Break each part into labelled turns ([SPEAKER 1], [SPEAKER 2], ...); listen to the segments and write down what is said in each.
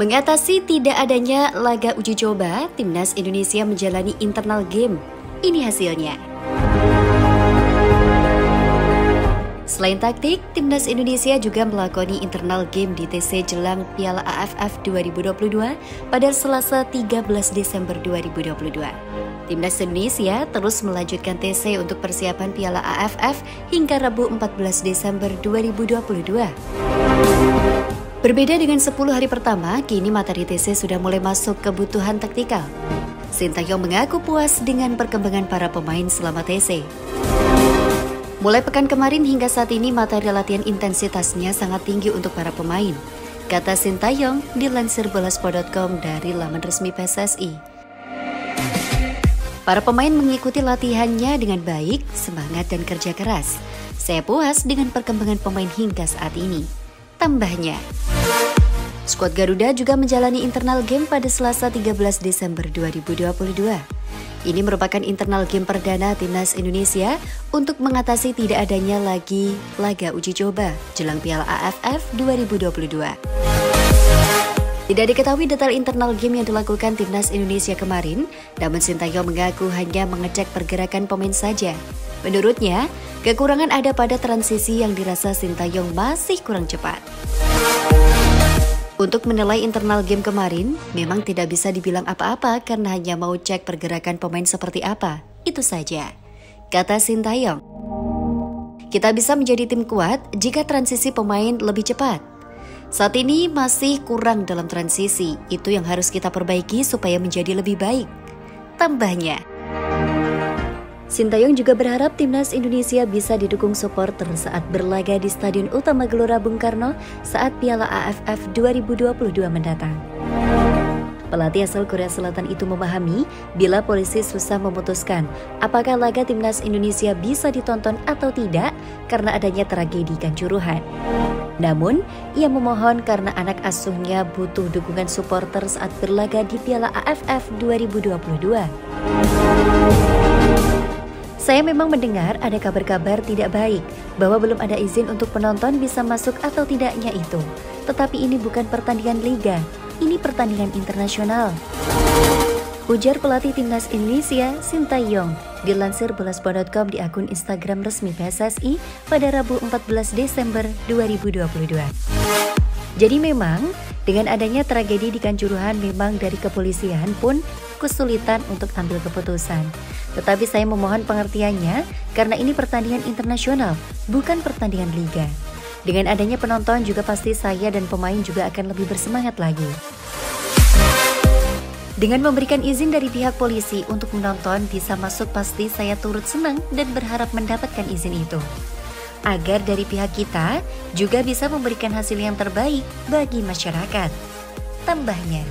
[SPEAKER 1] Mengatasi tidak adanya laga uji coba, timnas Indonesia menjalani internal game. Ini hasilnya. Selain taktik, timnas Indonesia juga melakoni internal game di TC jelang Piala AFF 2022 pada Selasa 13 Desember 2022. Timnas Indonesia terus melanjutkan TC untuk persiapan Piala AFF hingga Rabu 14 Desember 2022. Berbeda dengan 10 hari pertama, kini materi TC sudah mulai masuk kebutuhan taktikal. Sintayong mengaku puas dengan perkembangan para pemain selama TC. Mulai pekan kemarin hingga saat ini materi latihan intensitasnya sangat tinggi untuk para pemain. Kata Sintayong dilansir bolaspo.com dari laman resmi PSSI. Para pemain mengikuti latihannya dengan baik, semangat dan kerja keras. Saya puas dengan perkembangan pemain hingga saat ini. Tambahnya, skuad Garuda juga menjalani internal game pada Selasa 13 Desember 2022. Ini merupakan internal game perdana timnas Indonesia untuk mengatasi tidak adanya lagi laga uji coba jelang Piala AFF 2022. Tidak diketahui detail internal game yang dilakukan timnas Indonesia kemarin, namun Sintayong mengaku hanya mengecek pergerakan pemain saja. Menurutnya, Kekurangan ada pada transisi yang dirasa Sintayong masih kurang cepat. Untuk menilai internal game kemarin, memang tidak bisa dibilang apa-apa karena hanya mau cek pergerakan pemain seperti apa. Itu saja, kata Sintayong. Kita bisa menjadi tim kuat jika transisi pemain lebih cepat. Saat ini masih kurang dalam transisi, itu yang harus kita perbaiki supaya menjadi lebih baik. Tambahnya, Sintayong juga berharap timnas Indonesia bisa didukung supporter saat berlaga di Stadion Utama Gelora Bung Karno saat Piala AFF 2022 mendatang. Pelatih asal Korea Selatan itu memahami bila polisi susah memutuskan apakah laga timnas Indonesia bisa ditonton atau tidak karena adanya tragedi Kanjuruhan. Namun, ia memohon karena anak asuhnya butuh dukungan supporter saat berlaga di Piala AFF 2022. Saya memang mendengar ada kabar-kabar tidak baik bahwa belum ada izin untuk penonton bisa masuk atau tidaknya itu. Tetapi ini bukan pertandingan liga, ini pertandingan internasional. Ujar pelatih timnas Indonesia, Sintayong, dilansir bolaspo.com di akun Instagram resmi PSSI pada Rabu 14 Desember 2022. Jadi memang dengan adanya tragedi di Kanjuruhan memang dari kepolisian pun kesulitan untuk ambil keputusan. Tetapi saya memohon pengertiannya karena ini pertandingan internasional, bukan pertandingan liga. Dengan adanya penonton juga pasti saya dan pemain juga akan lebih bersemangat lagi. Dengan memberikan izin dari pihak polisi untuk menonton bisa masuk pasti saya turut senang dan berharap mendapatkan izin itu. Agar dari pihak kita juga bisa memberikan hasil yang terbaik bagi masyarakat. Tambahnya,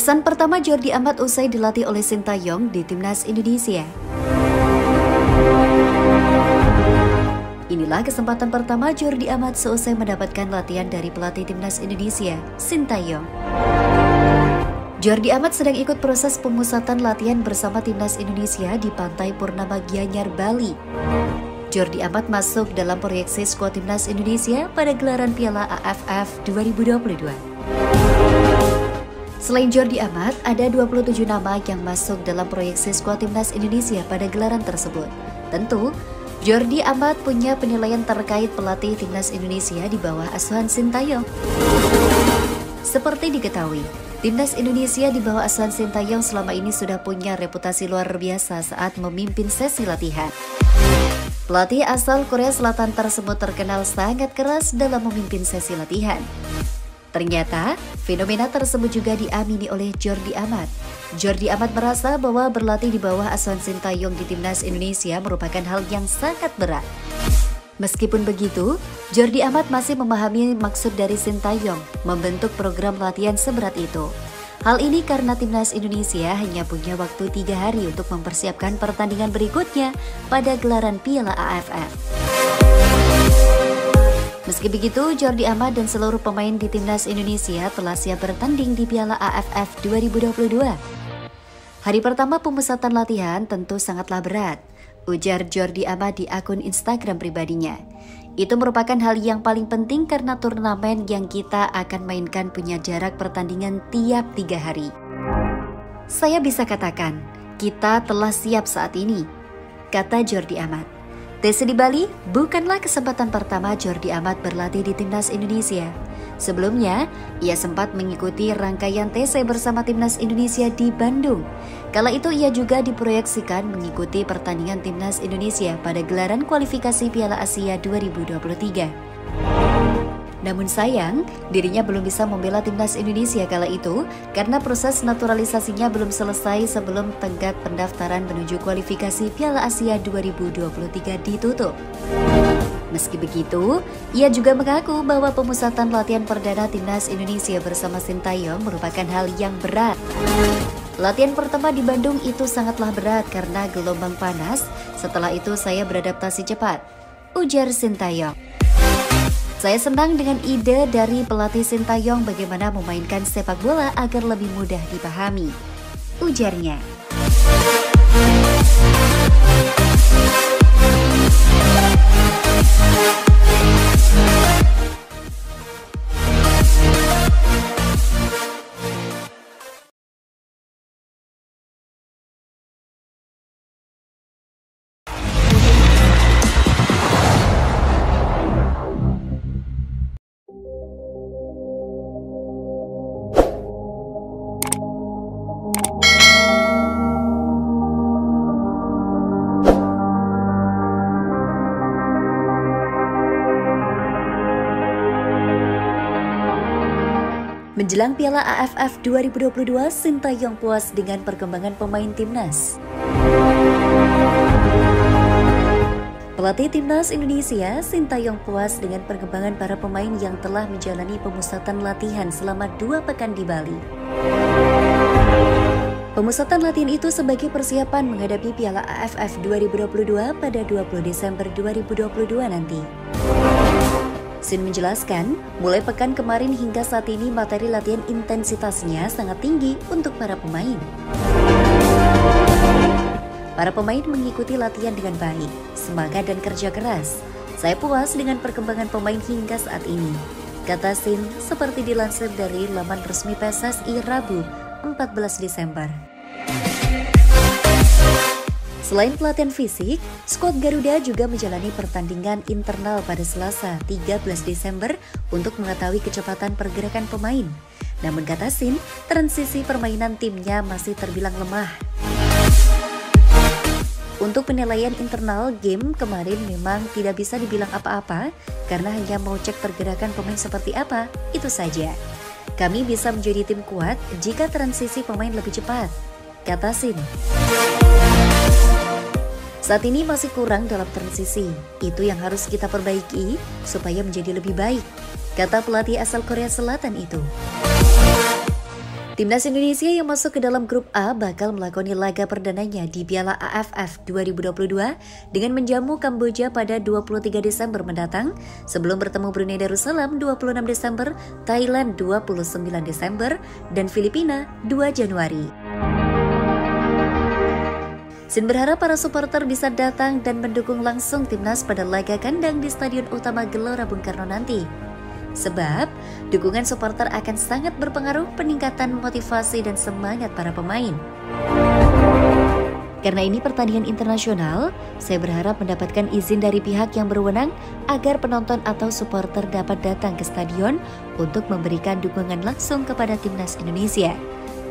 [SPEAKER 1] Kesan pertama Jordi Amat usai dilatih oleh Sintayong di timnas Indonesia. Inilah kesempatan pertama Jordi Amat seusai mendapatkan latihan dari pelatih timnas Indonesia, Sintayong. Jordi Amat sedang ikut proses pemusatan latihan bersama timnas Indonesia di Pantai Purnama Gianyar, Bali. Jordi Amat masuk dalam proyeksi skuad timnas Indonesia pada gelaran Piala AFF 2022. Selain Jordi Amat, ada 27 nama yang masuk dalam proyeksi skuad timnas Indonesia pada gelaran tersebut. Tentu, Jordi Amat punya penilaian terkait pelatih timnas Indonesia di bawah asuhan Sintayong. Seperti diketahui, timnas Indonesia di bawah asuhan Sintayong selama ini sudah punya reputasi luar biasa saat memimpin sesi latihan. Pelatih asal Korea Selatan tersebut terkenal sangat keras dalam memimpin sesi latihan. Ternyata, fenomena tersebut juga diamini oleh Jordi Amat. Jordi Amat merasa bahwa berlatih di bawah asuhan Sintayong di timnas Indonesia merupakan hal yang sangat berat. Meskipun begitu, Jordi Amat masih memahami maksud dari Sintayong membentuk program latihan seberat itu. Hal ini karena timnas Indonesia hanya punya waktu tiga hari untuk mempersiapkan pertandingan berikutnya pada gelaran Piala AFF. Meski begitu, Jordi Amat dan seluruh pemain di timnas Indonesia telah siap bertanding di Piala AFF 2022. Hari pertama pemusatan latihan tentu sangatlah berat ujar Jordi Amat di akun Instagram pribadinya. Itu merupakan hal yang paling penting karena turnamen yang kita akan mainkan punya jarak pertandingan tiap tiga hari. Saya bisa katakan, kita telah siap saat ini, kata Jordi Amat. Tes di Bali bukanlah kesempatan pertama Jordi Amat berlatih di timnas Indonesia. Sebelumnya, ia sempat mengikuti rangkaian TC bersama timnas Indonesia di Bandung. Kala itu ia juga diproyeksikan mengikuti pertandingan timnas Indonesia pada gelaran kualifikasi Piala Asia 2023. Namun sayang, dirinya belum bisa membela timnas Indonesia kala itu karena proses naturalisasinya belum selesai sebelum tenggat pendaftaran menuju kualifikasi Piala Asia 2023 ditutup. Meski begitu, ia juga mengaku bahwa pemusatan latihan perdana timnas Indonesia bersama Sintayong merupakan hal yang berat. Latihan pertama di Bandung itu sangatlah berat karena gelombang panas. Setelah itu saya beradaptasi cepat, ujar Sintayong. Saya senang dengan ide dari pelatih Sintayong bagaimana memainkan sepak bola agar lebih mudah dipahami, ujarnya. Menjelang Piala AFF 2022, Sintayong puas dengan perkembangan pemain timnas. Pelatih timnas Indonesia, Sintayong puas dengan perkembangan para pemain yang telah menjalani pemusatan latihan selama dua pekan di Bali. Pemusatan latihan itu sebagai persiapan menghadapi Piala AFF 2022 pada 20 Desember 2022 nanti. Sin menjelaskan, mulai pekan kemarin hingga saat ini materi latihan intensitasnya sangat tinggi untuk para pemain. Para pemain mengikuti latihan dengan baik, semangat dan kerja keras. Saya puas dengan perkembangan pemain hingga saat ini. Kata Sin seperti dilansir dari laman resmi PSSI Rabu 14 Desember. Selain pelatihan fisik, skuad Garuda juga menjalani pertandingan internal pada Selasa 13 Desember untuk mengetahui kecepatan pergerakan pemain. Namun kata Sin, transisi permainan timnya masih terbilang lemah. Untuk penilaian internal game kemarin memang tidak bisa dibilang apa-apa karena hanya mau cek pergerakan pemain seperti apa, itu saja. Kami bisa menjadi tim kuat jika transisi pemain lebih cepat, kata Sin. Saat ini masih kurang dalam transisi, itu yang harus kita perbaiki supaya menjadi lebih baik, kata pelatih asal Korea Selatan itu. Timnas Indonesia yang masuk ke dalam grup A bakal melakoni laga perdananya di Piala AFF 2022 dengan menjamu Kamboja pada 23 Desember mendatang sebelum bertemu Brunei Darussalam 26 Desember, Thailand 29 Desember, dan Filipina 2 Januari. Sin berharap para supporter bisa datang dan mendukung langsung timnas pada laga kandang di Stadion Utama Gelora Bung Karno nanti. Sebab, dukungan supporter akan sangat berpengaruh peningkatan motivasi dan semangat para pemain. Karena ini pertandingan internasional, saya berharap mendapatkan izin dari pihak yang berwenang agar penonton atau supporter dapat datang ke stadion untuk memberikan dukungan langsung kepada timnas Indonesia.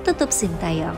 [SPEAKER 1] Tutup Sintayong.